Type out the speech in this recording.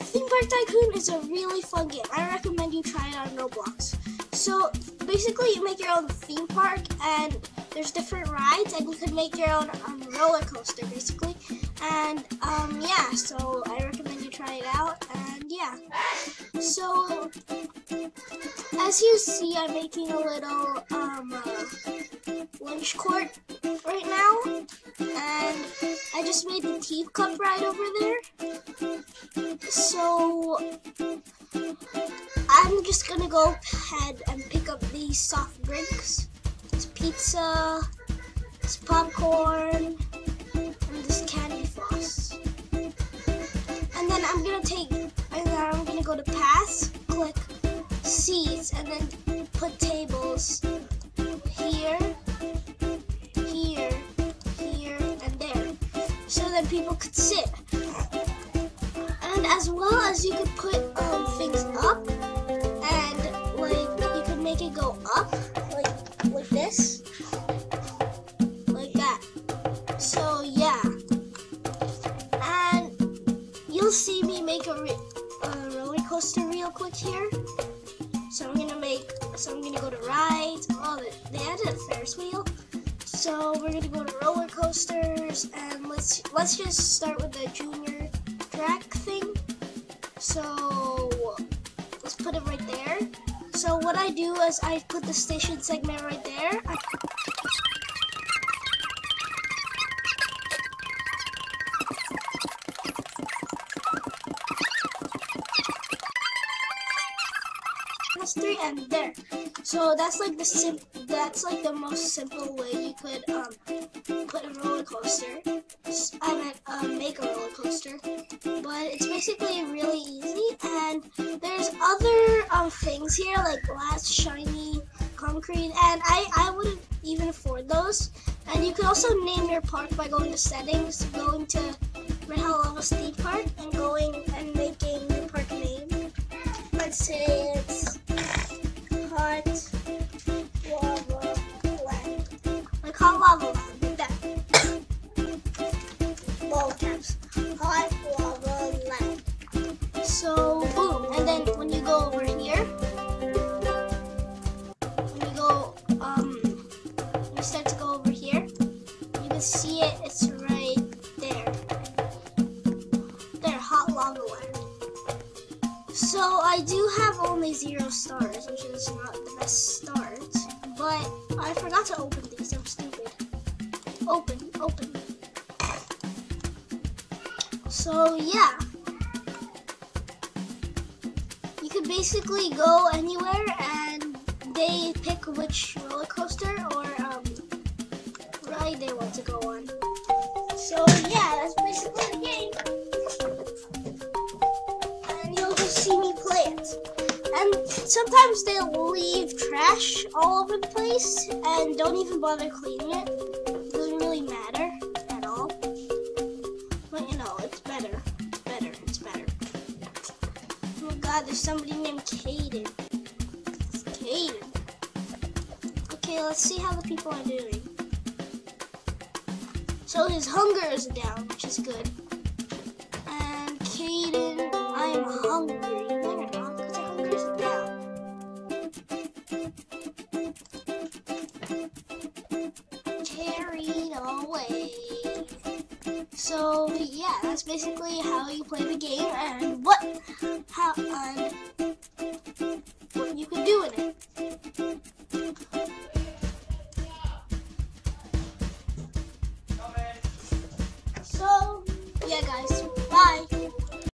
Theme Park Tycoon is a really fun game. I recommend you try it on Roblox. So basically, you make your own theme park, and there's different rides, and you can make your own um, roller coaster, basically. And um, yeah, so I recommend you try it out. And yeah, so as you see, I'm making a little um, uh, lunch court right now, and I just made the teacup right over there. So I'm just gonna go ahead and pick up these soft drinks. This pizza, this popcorn, seats, and then put tables here, here, here, and there. So that people could sit. And as well as you could put um, things up, and like you could make it go up, a Ferris wheel. So we're gonna go to roller coasters, and let's let's just start with the junior track thing. So let's put it right there. So what I do is I put the station segment right there. I- Three and there. So that's like the sim. That's like the most simple way you could um put a roller coaster. I meant um, make a roller coaster, but it's basically really easy. And there's other um things here like glass, shiny, concrete, and I I wouldn't even afford those. And you can also name your park by going to settings, going to Red Hot Lava State Park, and going and making your park name. Let's say lava land. Lava land, caps. Hot lava land. So boom, and then when you go over here, when you go um, you start to go over here, you can see it. It's right there. There, hot lava. So I do have only zero stars, which is not the best start. But I forgot to open these. I'm stupid. Open, open. So yeah. You could basically go anywhere and they pick which roller coaster or um, ride they want to go on. So yeah, that's basically the game And sometimes they'll leave trash all over the place and don't even bother cleaning it. It doesn't really matter at all. But you know, it's better. It's better. It's better. Oh god, there's somebody named Caden. Caden. Okay, let's see how the people are doing. So his hunger is down, play. So yeah, that's basically how you play the game and what how and what you can do in it.